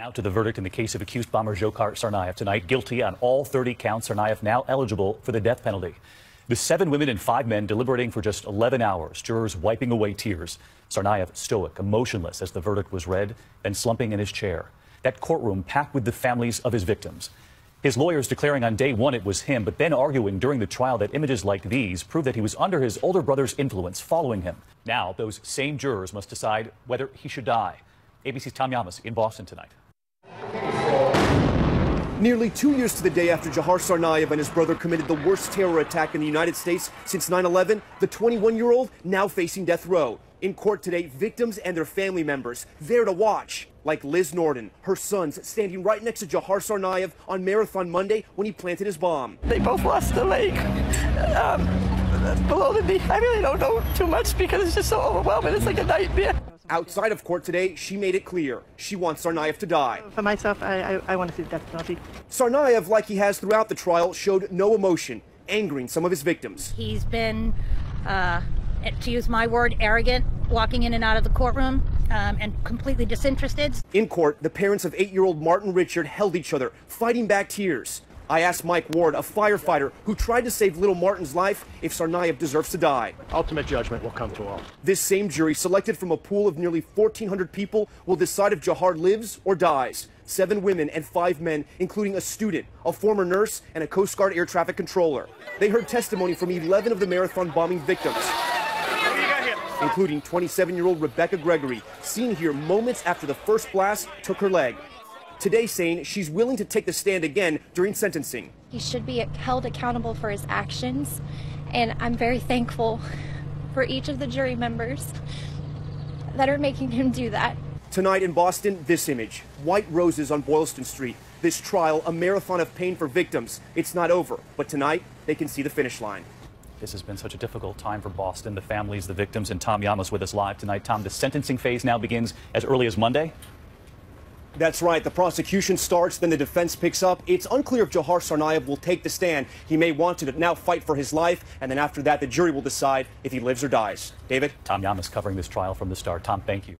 Now to the verdict in the case of accused bomber Dzhokhar Tsarnaev tonight. Guilty on all 30 counts, Tsarnaev now eligible for the death penalty. The seven women and five men deliberating for just 11 hours, jurors wiping away tears. Tsarnaev stoic, emotionless as the verdict was read, then slumping in his chair. That courtroom packed with the families of his victims. His lawyers declaring on day one it was him, but then arguing during the trial that images like these prove that he was under his older brother's influence following him. Now, those same jurors must decide whether he should die. ABC's Tom Llamas in Boston tonight. Nearly two years to the day after Dzhokhar Tsarnaev and his brother committed the worst terror attack in the United States since 9 11, the 21 year old now facing death row. In court today, victims and their family members there to watch, like Liz Norden, her sons standing right next to Dzhokhar Tsarnaev on Marathon Monday when he planted his bomb. They both lost a leg um, below the knee. I really don't know too much because it's just so overwhelming. It's like a nightmare. Outside of court today, she made it clear she wants Tsarnaev to die. For myself, I, I, I want to see the death penalty. Tsarnaev, like he has throughout the trial, showed no emotion, angering some of his victims. He's been, uh, to use my word, arrogant, walking in and out of the courtroom um, and completely disinterested. In court, the parents of eight year old Martin Richard held each other, fighting back tears. I asked Mike Ward, a firefighter who tried to save little Martin's life, if Tsarnaev deserves to die. Ultimate judgment will come to all. This same jury, selected from a pool of nearly 1,400 people, will decide if Dzhokhar lives or dies. Seven women and five men, including a student, a former nurse, and a Coast Guard air traffic controller. They heard testimony from 11 of the marathon bombing victims including 27 year old Rebecca Gregory, seen here moments after the first blast took her leg today saying she's willing to take the stand again during sentencing. He should be held accountable for his actions, and I'm very thankful for each of the jury members that are making him do that. Tonight in Boston, this image white roses on Boylston Street. This trial, a marathon of pain for victims. It's not over, but tonight they can see the finish line. This has been such a difficult time for Boston, the families, the victims, and Tom Llamas with us live tonight. Tom, the sentencing phase now begins as early as Monday. That's right. The prosecution starts, then the defense picks up. It's unclear if Dzhokhar Tsarnaev will take the stand. He may want to now fight for his life, and then after that, the jury will decide if he lives or dies. David? Tom Llamas covering this trial from the start. Tom, thank you.